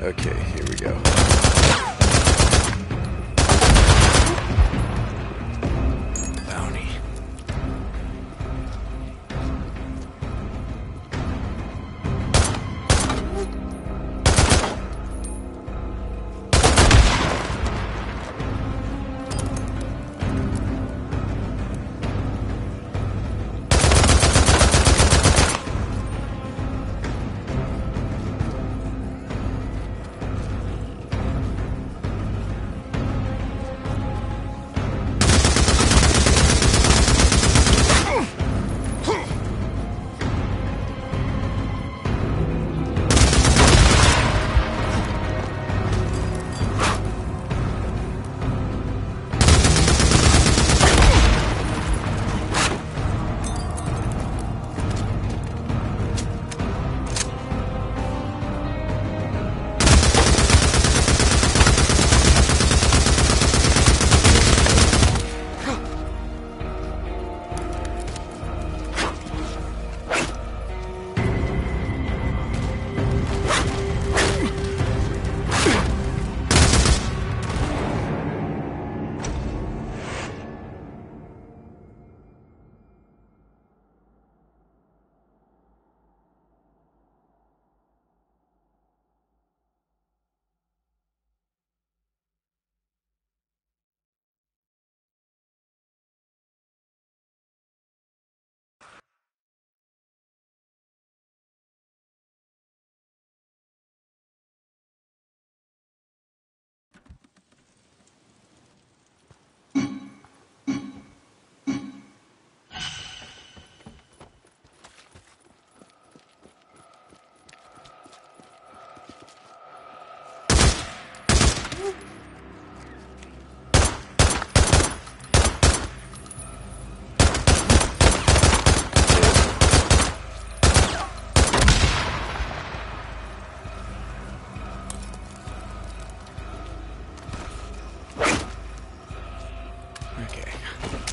Okay, here we go. Okay.